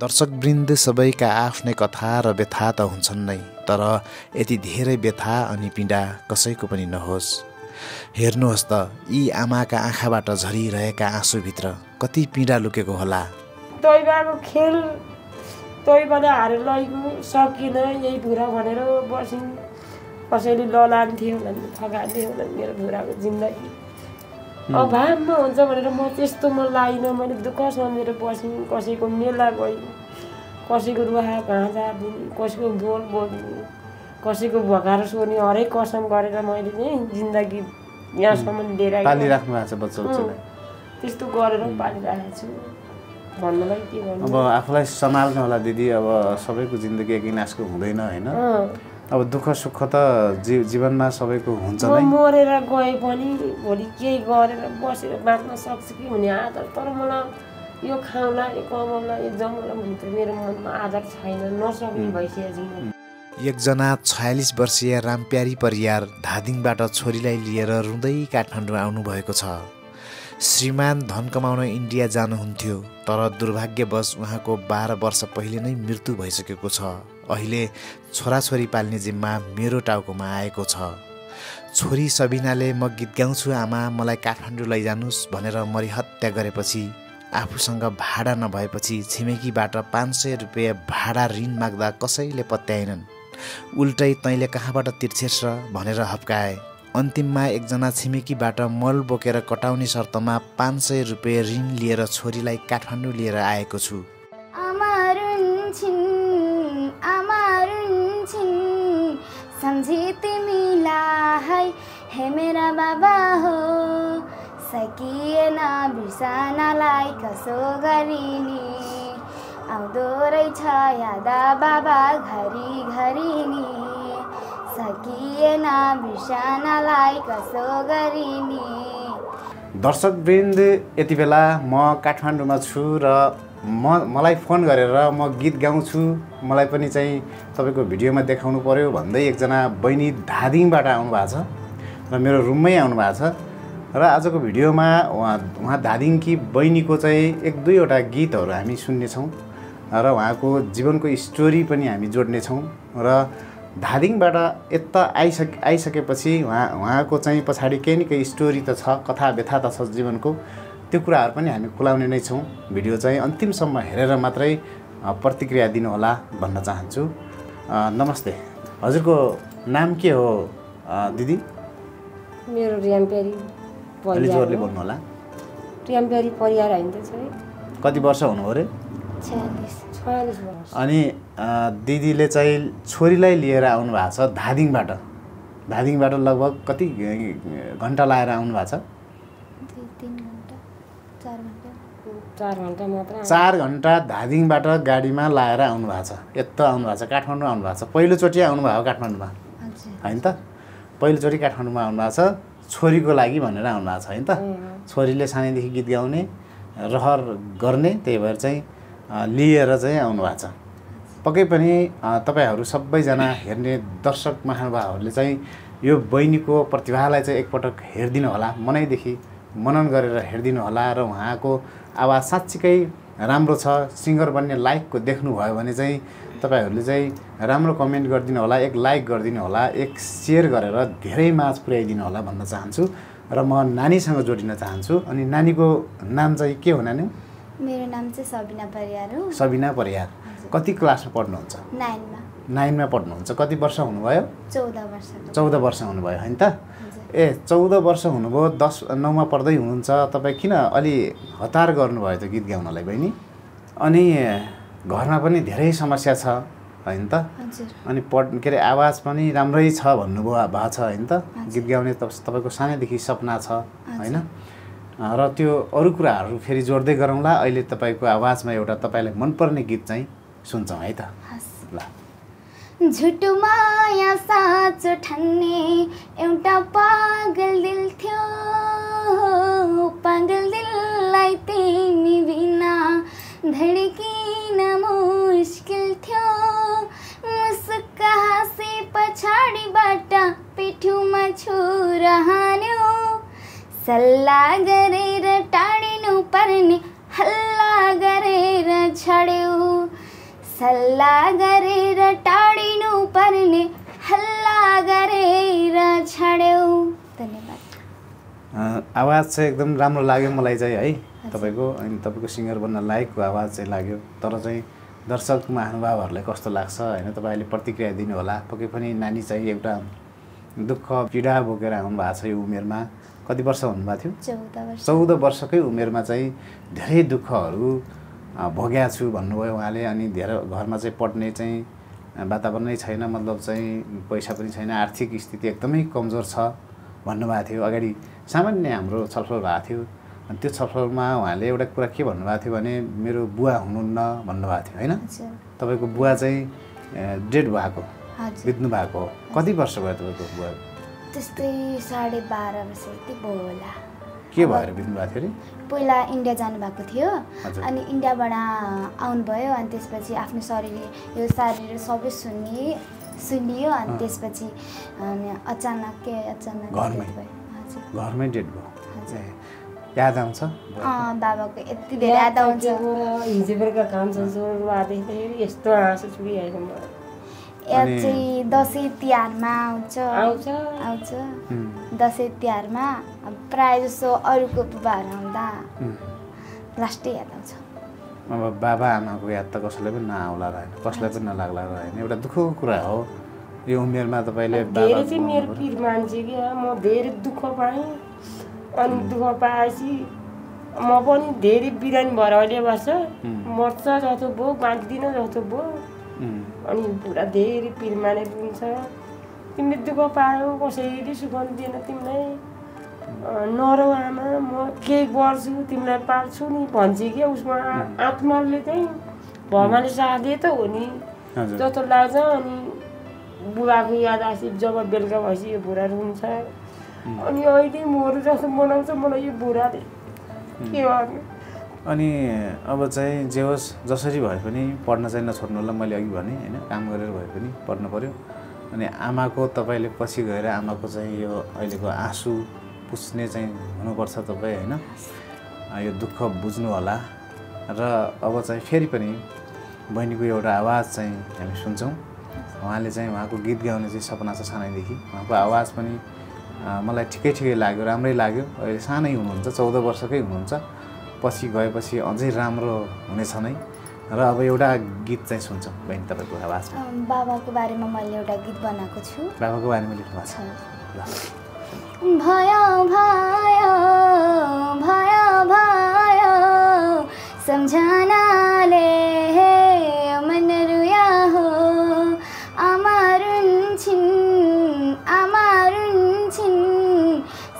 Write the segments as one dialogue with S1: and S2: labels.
S1: दर्शकवृन्द सबैका आफ्नै कथा र व्यथा त हुन्छन् नै तर यति धेरै व्यथा अनि पीडा कसैको पनि नहोस्। हेर्नुहोस् त यी आमाका आँखाबाट झरिरहेका आँसुभित्र कति पीडा लुकेको होला।
S2: तैबाको खेल तैबाट हारेर लगेको सकिन यही भुरा भनेर बस्यौँ कसैले ललान्थ्यो भने थगान्थ्यो भने मेरो भुराको जिन्दगी। अभावमा हुन्छ भनेर म त्यस्तोमा लाइनँ मैले दुःख सम्झेर बसेँ कसैको मेला गएँ कसैको रुहा घाँजा दिने कसैको बोल बोल्ने कसैको भगाएर सोध्ने हरेक कसम गरेर मैले नै जिन्दगी यहाँसम्म लिएर त्यस्तो गरेर पालिरहेको छु। भन्नलाई के
S3: अब
S2: भन्नु
S3: आफूलाई सम्हाल्नु होला दिदी अब सबैको जिन्दगी एक नासको हुँदैन होइन। अब दुःख सुख त जी जीवनमा सबैको हुन्छ नै।
S2: मरेर गए पनि भोलि केही गरेर बसेर बाँच्न सक्छु कि भन्ने आदर तर मलाई यो खाउँला यो कमाउला यो जमाउला भन्ने त मेरो मनमा आदर छैन नसक्ने भइसकेको छु म
S1: एकजना छयालिस वर्षीय रामप्यारी परियार धादिङबाट छोरीलाई लिएर रुँदै काठमाडौँ आउनुभएको छ। श्रीमान धन कमाउन इन्डिया जानुहुन्थ्यो तर दुर्भाग्यवश उहाँको बाह्र वर्ष पहिले नै मृत्यु भइसकेको छ। अहिले छोराछोरी पाल्ने जिम्मा मेरो टाउकोमा आएको छ। छोरी सबिनाले म गीत गाउँछु आमा मलाई काठमाडौँ लैजानुहोस् भनेर मरिहत्या गरेपछि आफूसँग भाडा नभएपछि छिमेकीबाट पाँच सय रुपियाँ भाडा ऋण माग्दा कसैले पत्याएनन्। उल्टै तैँले कहाँबाट तिर्छेस् र भनेर हप्काए। अन्तिममा एकजना छिमेकीबाट मल बोकेर कटाउने शर्तमा पाँच सय रुपियाँ ऋण लिएर छोरीलाई काठमाडौँ लिएर आएको छु।
S4: सम्झी तिमीलाई हे मेरा बाबा हो। सकिएन बिर्सनलाई कसो गरिने आउँदो रहेछ यादा बाबा घरि घरि नि सकिएन बिर्सनलाई कसो गरिने
S3: दर्शकवृन्द यति बेला म काठमाडौँमा छु र म मलाई फोन गरेर म गीत गाउँछु मलाई पनि चाहिँ तपाईँको भिडियोमा देखाउनु पऱ्यो भन्दै एकजना बहिनी धादिङबाट आउनुभएको छ र मेरो रुममै आउनुभएको छ र आजको भिडियोमा उहाँ उहाँ धादिङकी बहिनीको चाहिँ एक दुईवटा गीतहरू हामी सुन्नेछौँ र उहाँको जीवनको स्टोरी पनि हामी जोड्नेछौँ र धादिङबाट यता आइसके आइसकेपछि उहाँ उहाँको चाहिँ पछाडि केही न केही स्टोरी त छ कथा व्यथा त छ जीवनको। त्यो कुराहरू पनि हामी खुलाउने नै छौँ। भिडियो चाहिँ अन्तिमसम्म हेरेर मात्रै प्रतिक्रिया दिनुहोला भन्न चाहन्छु। नमस्ते। हजुरको नाम के हो दिदी?
S2: मेरो ऱ्याम्पेरी
S3: अलि जोरले बोल्नु होला
S2: ऱ्याम्पेरी परिवार
S3: कति वर्ष हुनुभयो अरे अनि दिदीले चाहिँ छोरीलाई लिएर आउनु भएको छ धादिङबाट। धादिङबाट लगभग कति घन्टा लगाएर आउनु भएको छ?
S4: चार घन्टा?
S2: चार घन्टा मात्र
S3: चार घन्टा धादिङबाट गाडीमा लाएर आउनु भएको छ। यत्रो आउनु भएको छ। काठमाडौँ आउनु भएको छ। पहिलोचोटि आउनुभयो काठमाडौँमा। होइन त? पहिलोचोटि काठमाडौँमा आउनु भएको छ। छोरीको लागि भनेर आउनु भएको छ। होइन त? छोरीले सानैदेखि गीत गाउने रहर गर्ने त्यही भएर चाहिँ लिएर चाहिँ आउनु भएको छ। पक्कै पनि तपाईँहरू सबैजना हेर्ने दर्शक महानुभावहरूले चाहिँ यो बहिनीको प्रतिभालाई चाहिँ एकपटक हेरिदिनु होला। मनैदेखि मनन गरेर हेरिदिनु होला र उहाँको आवाज साँच्चीकै राम्रो छ। सिङ्गर बन्ने लाइकको देख्नुभयो भने चाहिँ तपाईँहरूले चाहिँ राम्रो कमेन्ट गरिदिनु होला एक लाइक गरिदिनु होला एक सेयर गरेर धेरै माझ पुर्याइदिनु होला भन्न चाहन्छु र म नानीसँग जोडिन चाहन्छु। अनि नानीको नाम चाहिँ के हो नानी?
S4: मेरो नाम चाहिँ सबिना परियार हो।
S3: सबिना परियार। कति क्लासमा पढ्नुहुन्छ?
S4: नाइनमा।
S3: नाइनमा पढ्नुहुन्छ। कति वर्ष हुनुभयो?
S4: चौध वर्षको
S3: चौध वर्ष हुनुभयो होइन त? ए चौध वर्ष हुनुभयो दस नौमा पढ्दै हुनुहुन्छ तपाईँ किन अलि हतार गर्नुभयो त गीत गाउनलाई बहिनी? अनि घरमा पनि धेरै समस्या छ होइन त? अनि पढ के अरे आवाज पनि राम्रै छ भन्नुभयो भएको छ होइन त? गीत गाउने त तपाईँको सानैदेखि सपना छ होइन? र त्यो अरू कुराहरू फेरि जोड्दै गरौँला अहिले तपाईँको आवाजमा एउटा तपाईँलाई मनपर्ने गीत चाहिँ सुन्छौँ है त। ल।
S4: झुटो माया साँचो ठन्ने एउटा पागल दिल थियो. पागल दिललाई तिमी बिना धड्किन मुस्किल थियो. मुसुक्क हाँसे पछाडिबाट पिठुमा छुरा हान्यो. सल्लाह गरेर टाढिनु पर्ने हल्ला गरेर छाड्यो. सल्लाह गरेर टाढ पर्ने हल्ला गरेर छाड्यौ धन्यवाद
S3: आवाज चाहिँ एकदम राम्रो लाग्यो मलाई चाहिँ है तपाईँको अनि तपाईँको सिङ्गर बन्न लायकको आवाज चाहिँ लाग्यो तर चाहिँ दर्शक महानुभावहरूलाई कस्तो लाग्छ होइन तपाईँले प्रतिक्रिया दिनुहोला पक्कै पनि नानी चाहिँ एउटा दुःख पीडा बोकेर आउनु भएको छ यो उमेरमा कति वर्ष हुनुभएको थियो
S4: चौध वर्ष
S3: चौध वर्षकै उमेरमा चाहिँ धेरै दुःखहरू अँ, भोगेको छु भन्नुभयो उहाँले अनि धेरै घरमा चाहिँ पढ्ने चाहिँ वातावरणै छैन मतलब चाहिँ पैसा पनि छैन आर्थिक स्थिति एकदमै कमजोर छ भन्नुभएको थियो। अगाडि सामान्य हाम्रो छलफल भएको थियो। अनि त्यो छलफलमा उहाँले एउटा कुरा के भन्नुभएको थियो भने मेरो बुवा हुनुहुन्न भन्नुभएको थियो होइन? तपाईँको बुवा चाहिँ डेड भएको बित्नु भएको हो। कति वर्ष भयो तपाईँको बुवा?
S4: त्यस्तै साढे बाह्र वर्ष यति भयो होला।
S3: के भएर बित्नु भएको थियो अरे
S4: पहिला इन्डिया जानुभएको थियो। अनि इन्डियाबाट आउनुभयो अनि त्यसपछि आफ्नो शरीर यो शरीर सबै सुन्ने सुनियो अनि। त्यसपछि अनि अचानकै अचानक
S3: घरमै?
S4: भयो।
S3: घरमै डेड भयो याद आउँछ
S4: अँ बाबाको यति धेरै याद आउँछ
S2: हिजो बेलुका काम देख्दाखेरि यस्तो आँसु छुटिहाल्यो मलाई
S4: याद
S3: अनि-
S4: चाहिँ दसैँ तिहारमा आउँछ।
S2: आउँछ।
S4: दसैँ तिहारमा अब प्रायः जसो अरूको बुबाहरू आउँदा। लास्टै याद आउँछ।
S3: अब बाबा आमाको याद त कसैलाई पनि नआउला रहेन कसलाई पनि नलाग्ला रहेन। एउटा दुःखको कुरा हो। यो उमेरमा तपाईँले बाबा
S2: धेरै चाहिँ मेरो पिर मान्छे क्या। म धेरै दुःख पाएँ। अनि दुःख पाएपछि म पनि धेरै बिरामी भएर अहिले बस्छ. मर्छ जस्तो भयो बाँच्दिन जस्तो भयो। अनि पुरा धेरै पिर मानेर हुन्छ तिमीले दुःख पायौ कसैले सुखाउनु दिएन तिमीलाई नरौ आमा म केही गर्छु तिमीलाई पाल्छु नि भन्छ क्या उसमा आत्माले चाहिँ भगवान्ले साथ दिए त हो नि जस्तो लाग्छ अनि बुबाको याद आएपछि जब बेलुका भएपछि यो बुढा रुन्छ अनि अहिले मरु जस्तो बनाउँछ मलाई यो बुढाले के गर्नु
S3: अनि अब चाहिँ जे होस् जसरी भए पनि पढ्न चाहिँ नछोड्नु होला मैले अघि भने होइन काम गरेर भए पनि पढ्नु पऱ्यो अनि आमाको तपाईँले पछि गएर आमाको चाहिँ यो अहिलेको आँसु पुस्ने चाहिँ हुनुपर्छ तपाईँ होइन। यो दुःख बुझ्नु होला। र अब चाहिँ फेरि पनि बहिनीको एउटा आवाज चाहिँ हामी सुन्छौँ। उहाँले चाहिँ उहाँको गीत गाउने चाहिँ सपना छ सानैदेखि। उहाँको आवाज पनि मलाई ठिकै ठिकै लाग्यो राम्रै लाग्यो। अहिले सानै हुनुहुन्छ चौध वर्षकै हुनुहुन्छ। पछि गएपछि अझै राम्रो हुनेछ नै। र अब एउटा गीत चाहिँ सुन्छौँ बहिनी तपाईँको आवाजमा।
S4: अँ, बाबाको बारेमा मैले एउटा गीत बनाएको छु।
S3: बाबाको बारेमा लेख्नु भएको छ।
S4: भयो भयो भयो भयो सम्झनाले मन रुया हो।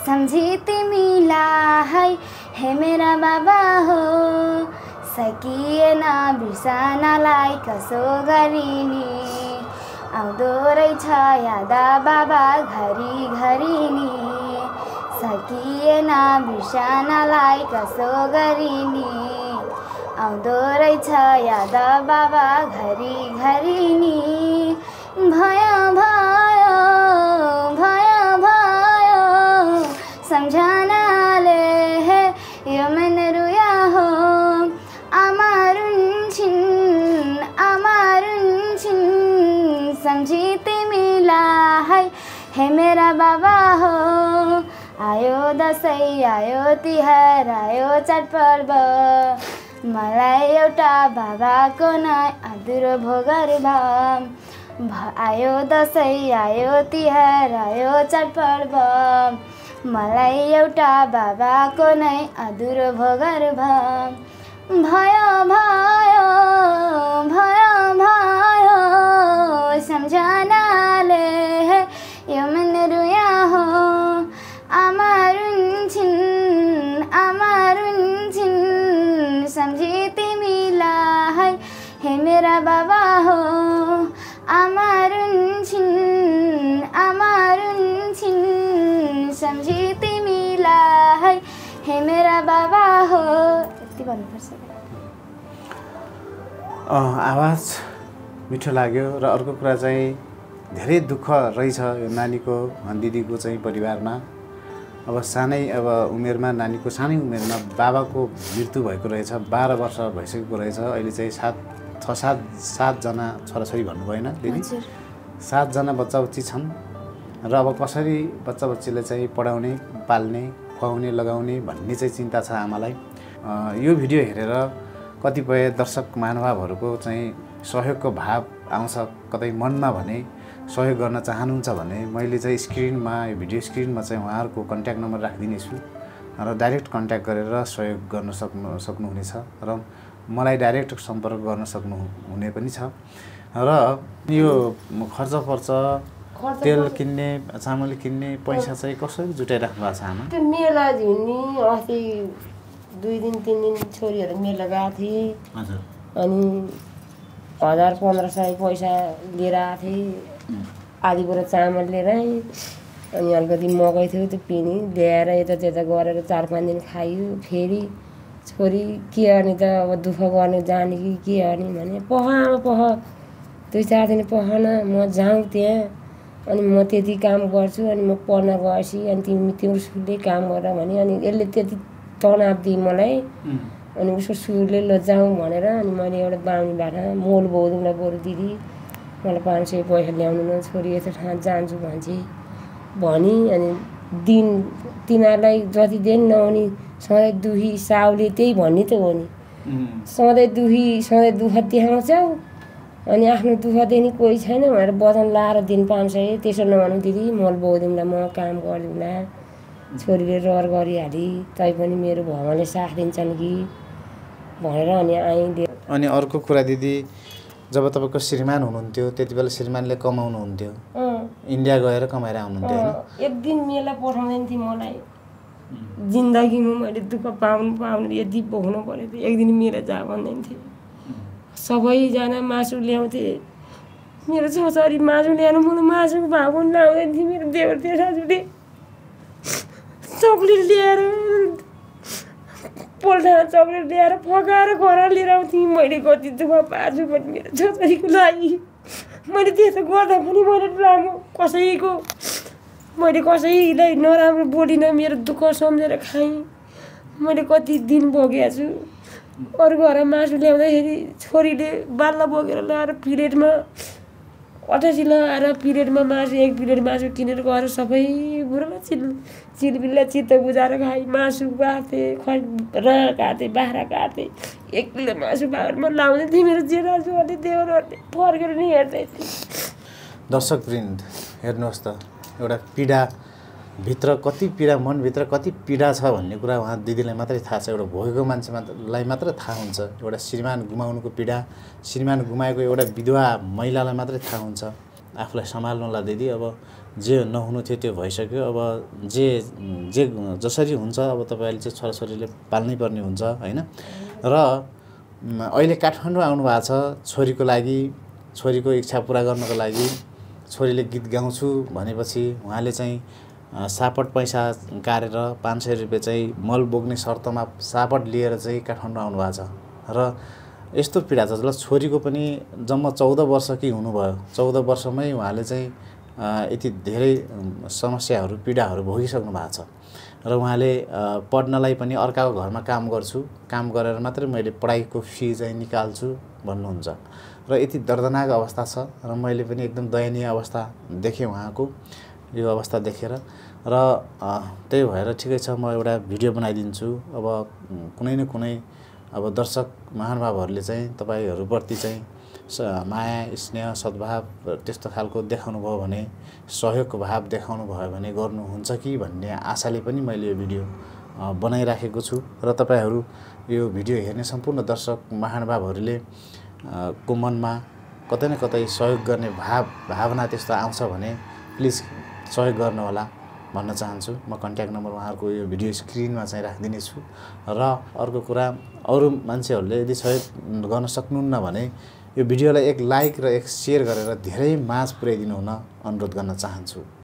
S4: सम्झी तिमीलाई। हे मेरा बाबा हो। सकिएन बिर्सनलाई कसो गरिने। आउँदो रहेछ याद बाबा घरि घरि नि सकिएन बिर्सनलाई कसो गरिने। आउँदो रहेछ याद बाबा घरि घरि नि भयो भयो बाबा हो आयो दसैँ आयो तिहार आयो चाडपर्व मलाई एउटा बाबाको नै अधुरो भोगर भ आयो दसैँ आयो तिहार आयो चाडपर्व मलाई एउटा बाबाको नै अधुरो भोगर भयो भयो भयो भयो सम्झनाले सम्झी तिमीलाई हे मेरा बाबा हो आमारुन् छिन् आमारुन् छिन् सम्झी तिमीलाई हे मेरा बाबा हो यति भन्नुपर्छ।
S3: आवाज मिठो लाग्यो र अर्को कुरा चाहिँ धेरै दुःख रहेछ यो नानीको दिदीको चाहिँ परिवारमा। अब सानै अब उमेरमा नानीको सानै उमेरमा बाबाको मृत्यु भएको रहेछ बाह्र वर्ष भइसकेको रहेछ। अहिले चाहिँ सात छ सात सातजना छोराछोरी भन्नुभयो होइन दिदी सातजना बच्चा बच्ची छन् र अब कसरी बच्चा बच्चीलाई चाहिँ पढाउने पाल्ने खुवाउने लगाउने भन्ने चाहिँ चिन्ता छ आमालाई। यो भिडियो हेरेर कतिपय दर्शक महानुभावहरूको चाहिँ सहयोगको भाव आउँछ कतै मनमा भने सहयोग गर्न चाहनुहुन्छ भने मैले चाहिँ स्क्रिनमा यो भिडियो स्क्रिनमा चाहिँ उहाँहरूको कन्ट्याक्ट नम्बर राखिदिनेछु र डाइरेक्ट कन्ट्याक्ट गरेर सहयोग गर्न सक्नु सक्नुहुनेछ र मलाई डाइरेक्ट सम्पर्क गर्न सक्नु हुने पनि छ र यो खर्च पर्छ तेल। किन्ने चामल किन्ने पैसा चाहिँ कसरी जुटाइराख्नु भएको छ आमा?
S2: त्यो मेला झुन्नी अस्ति दुई दिन तिन दिन छोरीहरू मेला गएको थिएँ।
S3: हजुर।
S2: अनि हजार पन्ध्र सय पैसा लिएर आएको थिएँ। आधी बोरा चामल लिएर अनि अलिकति मकै थियो त्यो पिनी। ल्याएर यता त्यता गरेर चार पाँच दिन खायो। फेरि छोरी के गर्ने त? अब दुःख गर्ने जाने कि के गर्ने? भने पख पख दुई चार दिन पख न। म जाउँ त्यहाँ। अनि म त्यति काम गर्छु। अनि म पढ्न गएपछि अनि तिमी तिम्रो सुरले काम गर भने अनि यसले त्यति तनाव दिए मलाई। अनि उसको सुरले ल जाउँ भनेर अनि मैले एउटा बाहुनीबाट मोल बोधुङलाई बरु दिदी मलाई पाँच सय पैसा ल्याउनु न छोरी यस्तो ठाउँ जान्छु भन्छ भनी अनि दिन तिमीहरूलाई जति दिन नहुने सधैँ दुखी साउले त्यही भन्ने त हो नि। सधैँ दुखी सधैँ दुःख देखाउँछौ अनि आफ्नो दुःखदेखि कोही छैन भनेर वचन लाएर दिन पाँच सय त्यसो नभनौँ दिदी मल बोदिउँला म काम गरिदिउँला छोरीले रहर गरिहाली तैपनि मेरो भगवान्ले साथ दिन्छन् कि भनेर अनि आइदियो
S3: अनि अर्को कुरा दिदी जब तपाईँको श्रीमान हुनुहुन्थ्यो त्यति बेला श्रीमानले कमाउनुहुन्थ्यो। इन्डिया गएर कमाएर आउनुहुन्थ्यो होइन?
S2: एक दिन मेला पठाउँदैन थिएँ मलाई। जिन्दगीमा मैले दुःख पाउनु पाउनु यदि भोग्नु पऱ्यो थियो एक दिन मेला जा भन्दैन थिएँ। सबैजना मासु ल्याउँथे। मेरो छोरी मासु ल्याउनु मलाई मासुको भाव पनि लाउँदैन थियो मेरो देवर देखाजुले चक्लेट ल्याएर पोल्टामा चक्लेट ल्याएर फकाएर घर लिएर आउँथेँ। मैले कति दुःख पाछु पनि मेरो छोरीको लागि। मैले त्यसो गर्दा पनि मैले लामो कसैको मैले कसैलाई नराम्रो बोलिनँ मेरो दुःख सम्झेर खाएँ। मैले कति दिन भोगेको छु। अरू घर मासु ल्याउँदाखेरि छोरीले बाल्ला बोकेर ल्याएर प्लेटमा अठासी लगाएर पिरियडमा मासु एक पिरियड मासु किनेर गएर सबै बुढोलाई चिल चिलबिल्ला चित्त बुझाएर खाएँ मासु काटेँ खै राँ काटेँ बाख्रा काटेँ एक किलो मासु बाख्रामा लाउँदै थिएँ मेरो जेराजुहरूले देवरहरूले फर्केर नि हेर्दै थिएँ।
S3: दर्शकवृन्द हेर्नुहोस् त एउटा पीडा भित्र कति पीडा मनभित्र कति पीडा छ भन्ने कुरा उहाँ दिदीलाई मात्रै थाहा छ एउटा भोगेको मान्छे मात्रलाई मात्र थाहा हुन्छ एउटा श्रीमान गुमाउनुको पीडा श्रीमान गुमाएको एउटा विधवा महिलालाई मात्रै थाहा हुन्छ। आफूलाई सम्हाल्नुलाई दिदी अब जे नहुनु थियो त्यो भइसक्यो। अब जे जे जसरी हुन्छ अब तपाईँले चाहिँ छोराछोरीले पाल्नै पर्ने हुन्छ होइन? र अहिले काठमाडौँ आउनुभएको छ छोरीको लागि छोरीको इच्छा पुरा गर्नको लागि। छोरीले गीत गाउँछु भनेपछि उहाँले चाहिँ सापट पैसा काटेर पाँच सय रुपियाँ चाहिँ मल बोक्ने शर्तमा सापट लिएर चाहिँ काठमाडौँ आउनुभएको छ। र यस्तो पीडा छ जसलाई छोरीको पनि जम्मा चौध वर्ष कि हुनुभयो। चौध वर्षमै उहाँले चाहिँ यति धेरै समस्याहरू पीडाहरू भोगिसक्नु भएको छ। र उहाँले पढ्नलाई पनि अर्काको घरमा काम गर्छु। काम गरेर मात्रै मैले पढाइको फी चाहिँ निकाल्छु भन्नुहुन्छ। र यति दर्दनाक अवस्था छ र मैले पनि एकदम दयनीय अवस्था देखेँ उहाँको। यो अवस्था देखेर र त्यही भएर ठिकै छ म एउटा भिडियो बनाइदिन्छु। अब कुनै न कुनै अब दर्शक महानुभावहरूले चाहिँ तपाईँहरूप्रति चाहिँ माया स्नेह सद्भाव त्यस्तो खालको देखाउनु भयो भने सहयोगको भाव देखाउनु भयो भने गर्नुहुन्छ कि भन्ने आशाले पनि मैले यो भिडियो बनाइराखेको छु। र तपाईँहरू यो भिडियो हेर्ने सम्पूर्ण दर्शक महानुभावहरूले को मनमा कतै न कतै सहयोग गर्ने भाव भावना त्यस्तो आउँछ भने प्लिज सहयोग गर्नुहोला। भन्न चाहन्छु। म कन्ट्याक्ट नम्बर उहाँहरूको यो भिडियो स्क्रिनमा चाहिँ राखिदिनेछु। र अर्को कुरा अरू मान्छेहरूले यदि सहयोग गर्न सक्नुहुन्न भने यो भिडियोलाई एक लाइक र एक सेयर गरेर धेरै माझ पुर्याइदिनु हुन अनुरोध गर्न चाहन्छु।